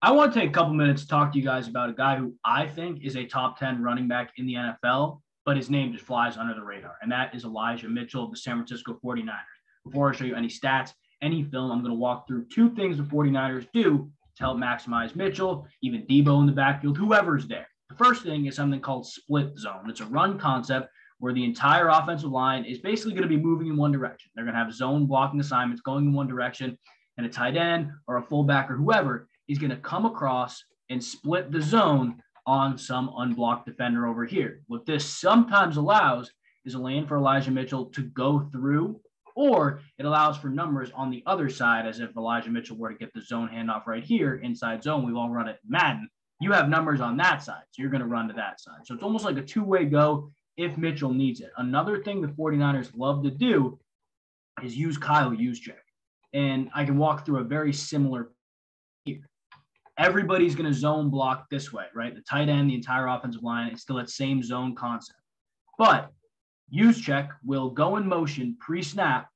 I want to take a couple minutes to talk to you guys about a guy who I think is a top 10 running back in the NFL, but his name just flies under the radar, and that is Elijah Mitchell of the San Francisco 49ers. Before I show you any stats, any film, I'm going to walk through two things the 49ers do to help maximize Mitchell, even Deebo in the backfield, whoever's there. The first thing is something called split zone. It's a run concept where the entire offensive line is basically going to be moving in one direction. They're going to have zone blocking assignments going in one direction, and a tight end or a fullback or whoever he's going to come across and split the zone on some unblocked defender over here. What this sometimes allows is a lane for Elijah Mitchell to go through, or it allows for numbers on the other side, as if Elijah Mitchell were to get the zone handoff right here, inside zone. We've all run it Madden. You have numbers on that side, so you're going to run to that side. So it's almost like a two way go if Mitchell needs it. Another thing the 49ers love to do is use Kyle Juszczyk. And I can walk through a very similar here everybody's going to zone block this way, right? The tight end, the entire offensive line, it's still that same zone concept. But Juszczyk will go in motion pre-snap.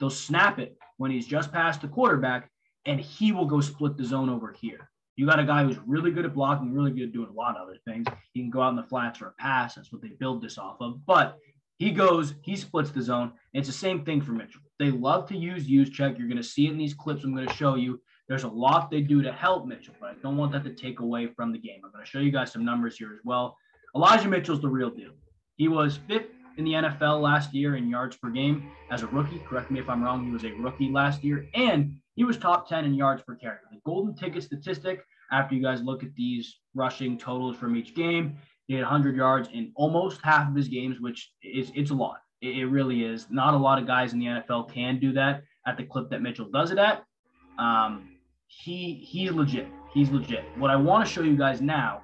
They'll snap it when he's just past the quarterback, and he will go split the zone over here. You got a guy who's really good at blocking, really good at doing a lot of other things. He can go out in the flats for a pass. That's what they build this off of. But he goes, he splits the zone. It's the same thing for Mitchell. They love to use Juszczyk. You're going to see it in these clips I'm going to show you. There's a lot they do to help Mitchell, but I don't want that to take away from the game. I'm going to show you guys some numbers here as well. Elijah Mitchell's the real deal. He was fifth in the NFL last year in yards per game as a rookie. Correct me if I'm wrong. He was a rookie last year, and he was top 10 in yards per carry. The golden ticket statistic, after you guys look at these rushing totals from each game, he had 100 yards in almost half of his games, which is it's a lot. It, it really is. Not a lot of guys in the NFL can do that at the clip that Mitchell does it at. Um, he he's legit. He's legit. What I want to show you guys now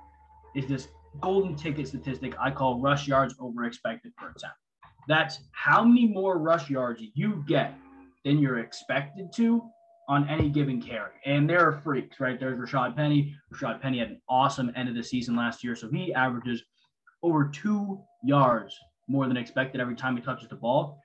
is this golden ticket statistic I call rush yards over expected per attempt. That's how many more rush yards you get than you're expected to on any given carry. And there are freaks, right? There's Rashad Penny. Rashad Penny had an awesome end of the season last year. So he averages over two yards more than expected every time he touches the ball.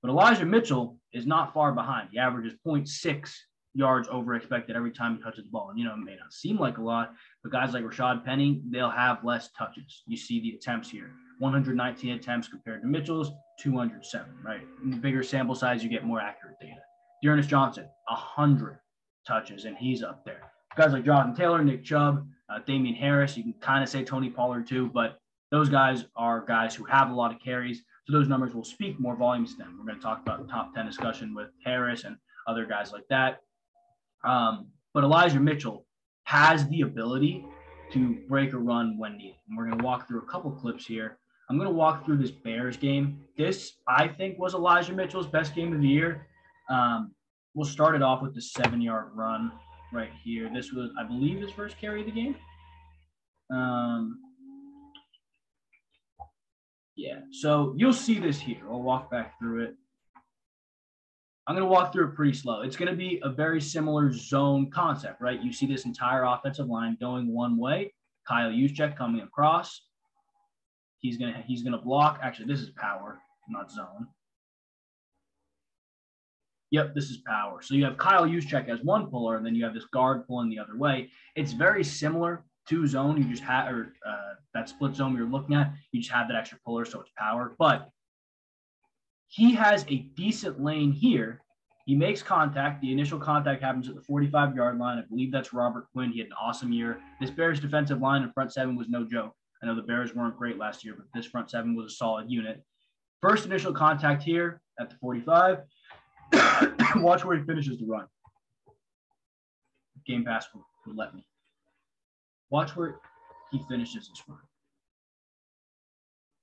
But Elijah Mitchell is not far behind. He averages 0.6 yards over expected every time he touches the ball. And, you know, it may not seem like a lot, but guys like Rashad Penny, they'll have less touches. You see the attempts here 119 attempts compared to Mitchell's 207, right? Bigger sample size, you get more accurate data. D'Ernest Johnson, 100 touches, and he's up there. Guys like Jonathan Taylor, Nick Chubb, uh, Damien Harris, you can kind of say Tony Pollard too, but those guys are guys who have a lot of carries. So those numbers will speak more volumes to them. We're going to talk about the top 10 discussion with Harris and other guys like that. Um, but Elijah Mitchell has the ability to break a run when needed. And we're going to walk through a couple clips here. I'm going to walk through this Bears game. This, I think, was Elijah Mitchell's best game of the year. Um, we'll start it off with the seven yard run right here. This was, I believe, his first carry of the game. Um, yeah, so you'll see this here. I'll walk back through it. I'm going to walk through it pretty slow. It's going to be a very similar zone concept, right? You see this entire offensive line going one way. Kyle Juszczyk coming across. He's going to he's going to block. Actually, this is power, not zone. Yep, this is power. So you have Kyle Juszczyk as one puller, and then you have this guard pulling the other way. It's very similar to zone. You just have or uh, that split zone you're looking at. You just have that extra puller, so it's power. But he has a decent lane here. He makes contact. The initial contact happens at the 45 yard line. I believe that's Robert Quinn. He had an awesome year. This Bears defensive line and front seven was no joke. I know the Bears weren't great last year, but this front seven was a solid unit. First initial contact here at the 45. Watch where he finishes the run. Game Pass will, will let me. Watch where he finishes this run.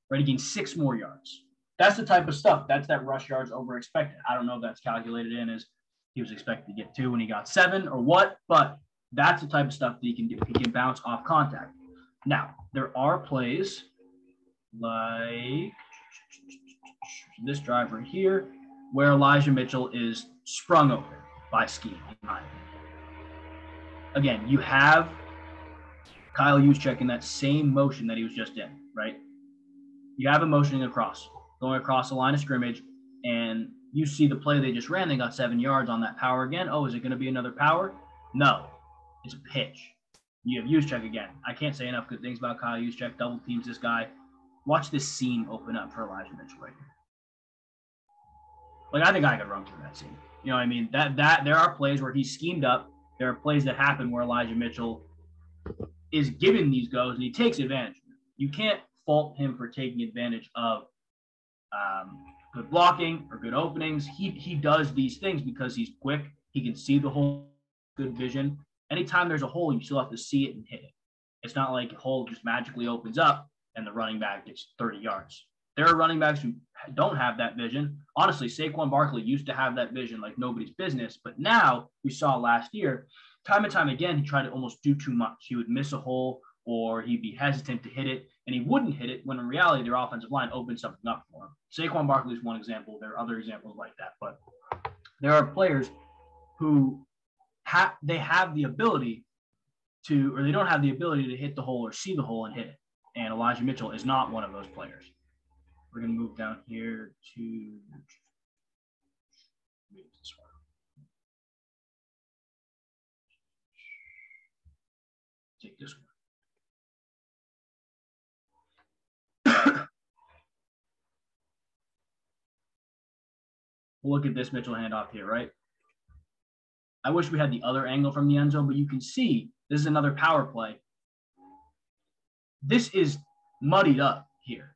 Right, he gains six more yards. That's the type of stuff. That's that rush yards over expected. I don't know if that's calculated in as he was expected to get two when he got seven or what, but that's the type of stuff that he can do. He can bounce off contact. Now, there are plays like this drive right here where Elijah Mitchell is sprung open by scheme. Again, you have Kyle Juszczyk in that same motion that he was just in, right? You have him motioning across going across the line of scrimmage, and you see the play they just ran. They got seven yards on that power again. Oh, is it going to be another power? No, it's a pitch. You have Juszczyk again. I can't say enough good things about Kyle Juszczyk. Double teams this guy. Watch this seam open up for Elijah Mitchell right here. Like I think I could run through that seam. You know what I mean? That that there are plays where he's schemed up. There are plays that happen where Elijah Mitchell is given these goes and he takes advantage. You can't fault him for taking advantage of um, good blocking or good openings. He he does these things because he's quick. He can see the hole, good vision. Anytime there's a hole, you still have to see it and hit it. It's not like a hole just magically opens up and the running back gets 30 yards. There are running backs who don't have that vision. Honestly, Saquon Barkley used to have that vision like nobody's business, but now we saw last year, time and time again, he tried to almost do too much. He would miss a hole or he'd be hesitant to hit it, and he wouldn't hit it when in reality their offensive line opened something up for him. Saquon Barkley is one example. There are other examples like that, but there are players who have they have the ability to, or they don't have the ability to hit the hole or see the hole and hit it. And Elijah Mitchell is not one of those players. We're going to move down here to Take this one. we'll look at this Mitchell handoff here, right? I wish we had the other angle from the end zone, but you can see this is another power play. This is muddied up here.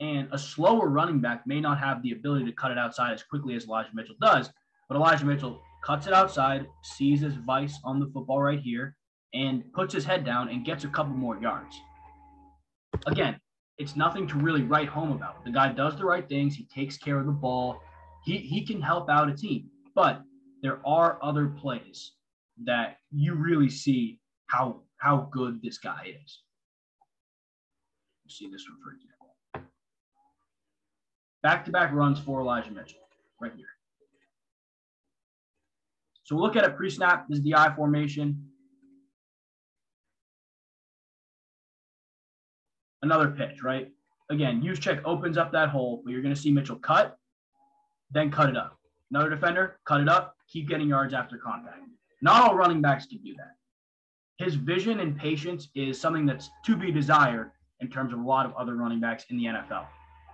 And a slower running back may not have the ability to cut it outside as quickly as Elijah Mitchell does. But Elijah Mitchell cuts it outside, sees his vice on the football right here, and puts his head down and gets a couple more yards. Again, it's nothing to really write home about. The guy does the right things, he takes care of the ball, he, he can help out a team. But there are other plays that you really see how how good this guy is. See this one for example back to back runs for Elijah Mitchell right here. So look at it pre snap. This is the I formation. Another pitch, right? Again, Juszczyk opens up that hole, but you're going to see Mitchell cut, then cut it up. Another defender, cut it up, keep getting yards after contact. Not all running backs can do that. His vision and patience is something that's to be desired in terms of a lot of other running backs in the NFL.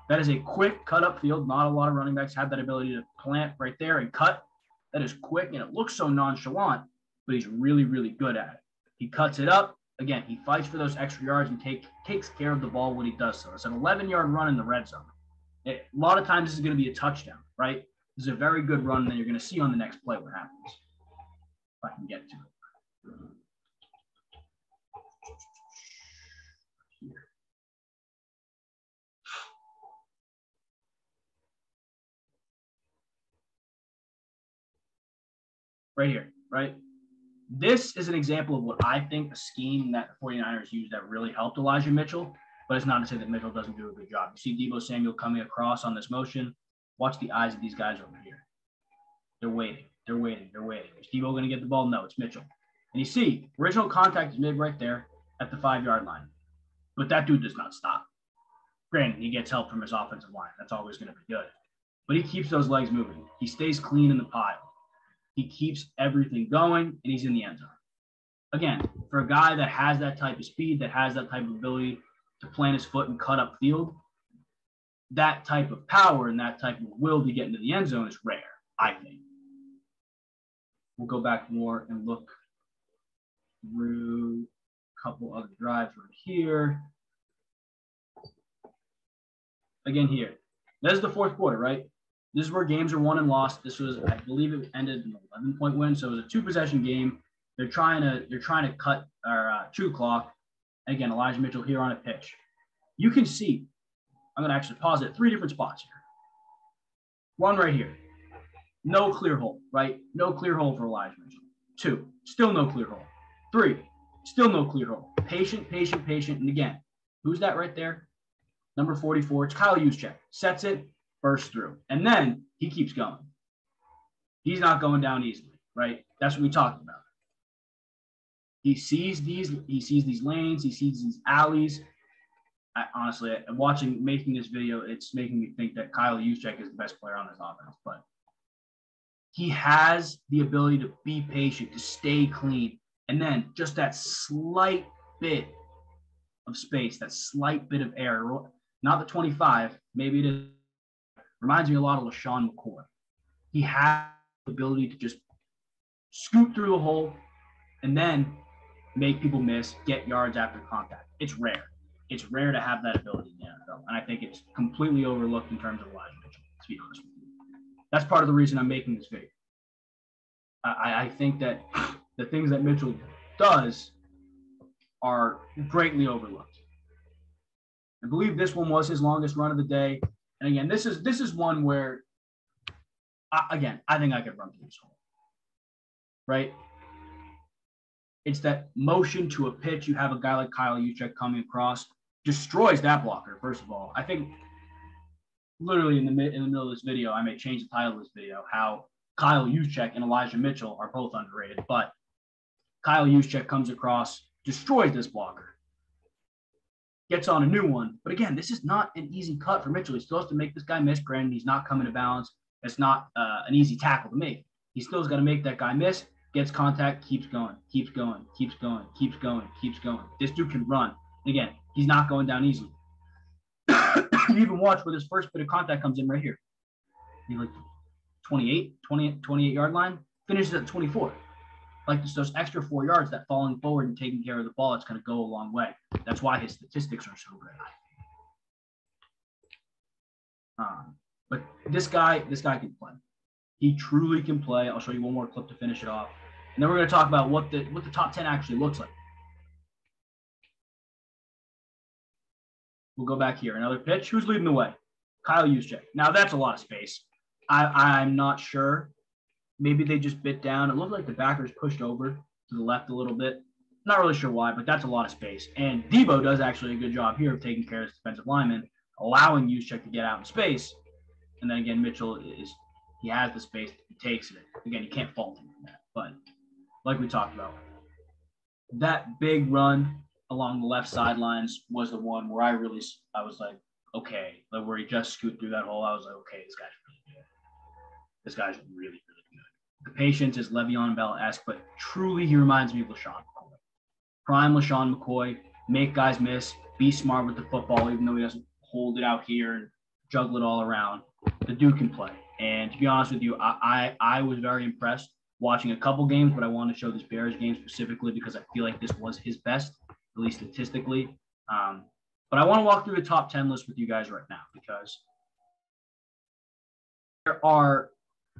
That is a quick cut up field. Not a lot of running backs have that ability to plant right there and cut. That is quick and it looks so nonchalant, but he's really, really good at it. He cuts it up. Again, he fights for those extra yards and take, takes care of the ball when he does so. It's an 11 yard run in the red zone. It, a lot of times this is going to be a touchdown, right? This is a very good run and then you're going to see on the next play what happens. If I can get to it. right here, right? This is an example of what I think a scheme that the 49ers used that really helped Elijah Mitchell, but it's not to say that Mitchell doesn't do a good job. You see Deebo Samuel coming across on this motion. Watch the eyes of these guys over here. They're waiting. They're waiting. They're waiting. Is Deebo going to get the ball? No, it's Mitchell. And you see, original contact is made right there at the five yard line. But that dude does not stop. Granted, he gets help from his offensive line. That's always going to be good. But he keeps those legs moving. He stays clean in the pile. He keeps everything going and he's in the end zone. Again, for a guy that has that type of speed, that has that type of ability to plant his foot and cut up field, that type of power and that type of will to get into the end zone is rare, I think. We'll go back more and look through a couple other drives right here. Again, here. This is the fourth quarter, right? This is where games are won and lost. This was, I believe, it ended an 11 point win, so it was a two possession game. They're trying to they're trying to cut our uh, true clock. Again, Elijah Mitchell here on a pitch. You can see. I'm going to actually pause it. Three different spots here. One right here. No clear hole, right? No clear hole for Elijah Mitchell. Two, still no clear hole. Three, still no clear hole. Patient, patient, patient. And again, who's that right there? Number 44. It's Kyle Juszczyk. Sets it, bursts through. And then he keeps going. He's not going down easily, right? That's what we talked about. He sees these, he sees these lanes, he sees these alleys. I, honestly, watching making this video, it's making me think that Kyle Juszczyk is the best player on this offense. But he has the ability to be patient, to stay clean, And then just that slight bit of space, that slight bit of air, not the 25, maybe it is, reminds me a lot of LeSean McCoy. He has the ability to just scoop through the hole and then make people miss, get yards after contact. It's rare. It's rare to have that ability in the NFL. And I think it's completely overlooked in terms of Elijah Mitchell, to be honest with you. That's part of the reason I'm making this video. I, I think that the things that Mitchell does are greatly overlooked. I believe this one was his longest run of the day. And again, this is this is one where, I, again, I think I could run through this hole. Right? It's that motion to a pitch. You have a guy like Kyle Juszczyk coming across, destroys that blocker. First of all, I think literally in the mid, in the middle of this video, I may change the title of this video. How Kyle Juszczyk and Elijah Mitchell are both underrated, but Kyle Juszczyk comes across, destroys this blocker, gets on a new one. But again, this is not an easy cut for Mitchell. He still has to make this guy miss. Granted, he's not coming to balance. It's not uh, an easy tackle to make. He still's got to make that guy miss. Gets contact, keeps going, keeps going, keeps going, keeps going, keeps going. This dude can run. again, he's not going down easily. you even watch where this first bit of contact comes in right here. He like 28, 20, 28 yard line, finishes at 24. Like just those extra four yards that falling forward and taking care of the ball, it's going to go a long way. That's why his statistics are so good. Um, but this guy, this guy can play. He truly can play. I'll show you one more clip to finish it off, and then we're going to talk about what the what the top 10 actually looks like. We'll go back here. Another pitch. Who's leading the way? Kyle Juszczyk. Now that's a lot of space. I, I'm not sure. Maybe they just bit down. It looked like the backers pushed over to the left a little bit. Not really sure why, but that's a lot of space. And Deebo does actually a good job here of taking care of his defensive lineman, allowing Juszczyk to get out in space. And then again, Mitchell is he has the space, he takes it. Again, you can't fault him for that. But like we talked about, that big run along the left sidelines was the one where I really I was like, okay, like where he just scooted through that hole. I was like, okay, this guy's really good. This guy's really, really good. The patience is Le'Veon Bell esque, but truly he reminds me of LeSean McCoy. Prime LeSean McCoy, make guys miss, be smart with the football, even though he doesn't hold it out here and juggle it all around. The dude can play. And to be honest with you, I, I, I was very impressed watching a couple games, but I want to show this Bears game specifically because I feel like this was his best at least statistically. Um, but I want to walk through the top 10 list with you guys right now because there are,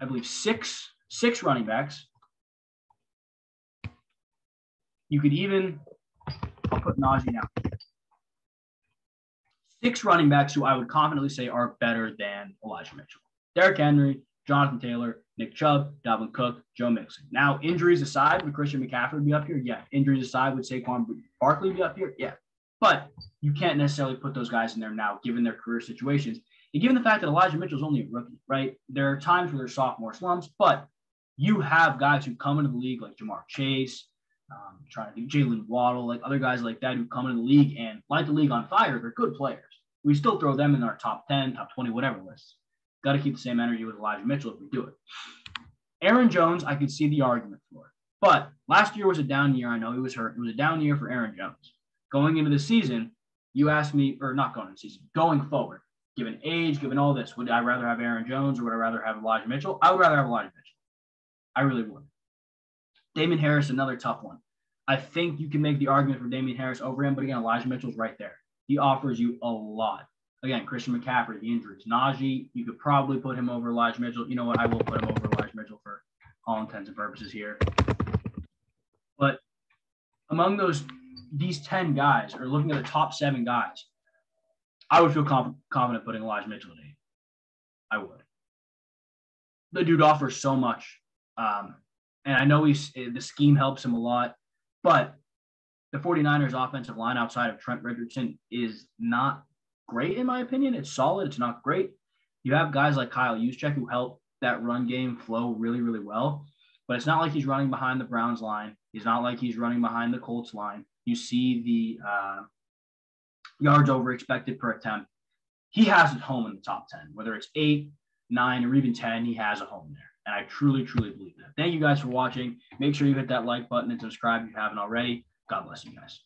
I believe, six six running backs. You could even I'll put Najee now. Six running backs who I would confidently say are better than Elijah Mitchell. Derrick Henry, Jonathan Taylor, Nick Chubb, Dalvin Cook, Joe Mixon. Now, injuries aside, would Christian McCaffrey be up here? Yeah. Injuries aside, would Saquon Barkley be up here? Yeah. But you can't necessarily put those guys in there now, given their career situations. And given the fact that Elijah Mitchell is only a rookie, right? There are times where there's sophomore slumps, but you have guys who come into the league like Ja'Marr Chase, um, trying to do Jaylen Waddle, like other guys like that who come into the league and light the league on fire. They're good players. We still throw them in our top 10, top 20, whatever lists. Got to keep the same energy with Elijah Mitchell if we do it. Aaron Jones, I could see the argument for. But last year was a down year. I know he was hurt. It was a down year for Aaron Jones. Going into the season, you asked me, or not going into the season, going forward, given age, given all this, would I rather have Aaron Jones or would I rather have Elijah Mitchell? I would rather have Elijah Mitchell. I really would. Damien Harris, another tough one. I think you can make the argument for Damien Harris over him, but again, Elijah Mitchell's right there. He offers you a lot. Again, Christian McCaffrey, the injuries. Najee, you could probably put him over Elijah Mitchell. You know what? I will put him over Elijah Mitchell for all intents and purposes here. But among those, these 10 guys, or looking at the top seven guys, I would feel comp- confident putting Elijah Mitchell in. I would. The dude offers so much. Um, and I know he's the scheme helps him a lot, but the 49ers offensive line outside of Trent Richardson is not great in my opinion. It's solid. It's not great. You have guys like Kyle Juszczyk who help that run game flow really, really well. But it's not like he's running behind the Browns line. He's not like he's running behind the Colts line. You see the uh, yards over expected per attempt. He has his home in the top 10, whether it's eight, nine, or even 10, he has a home there. And I truly, truly believe that. Thank you guys for watching. Make sure you hit that like button and subscribe if you haven't already. God bless you guys.